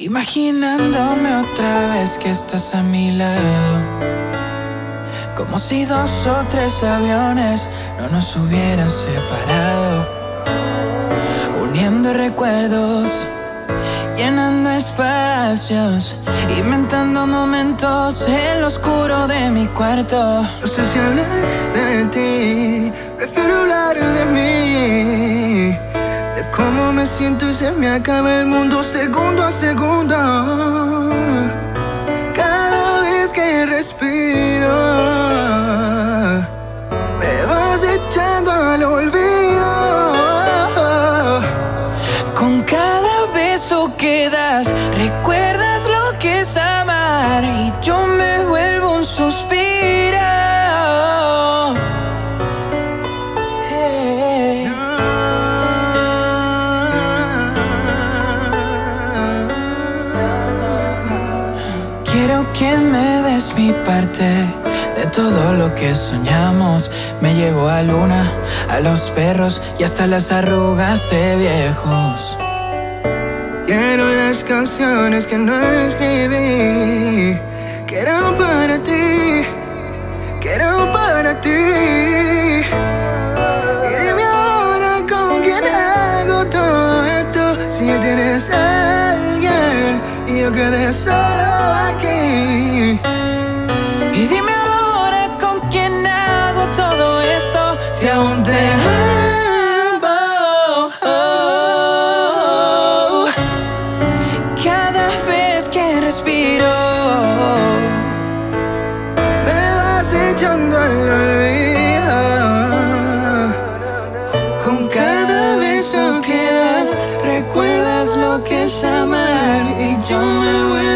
Imaginándome otra vez que estás a mi lado. Como si dos o tres aviones no nos hubieran separado. Uniendo recuerdos, llenando espacios, inventando momentos en lo oscuro de mi cuarto. No sé si hablar de ti, prefiero hablar de cómo me siento y se me acaba el mundo segundo a segundo. Cada vez que respiro, me vas echando al olvido. Con cada beso que das, recuerdas lo que es amar y yo que me des mi parte de todo lo que soñamos. Me llevo a Luna, a los perros y hasta las arrugas de viejos. Quiero las canciones que no escribí, que eran para ti, quedé solo aquí. Y dime ahora con quién hago todo esto, si aún te amo. Cada vez que respiro, Me vas echando al olvido. con summer, 이 정말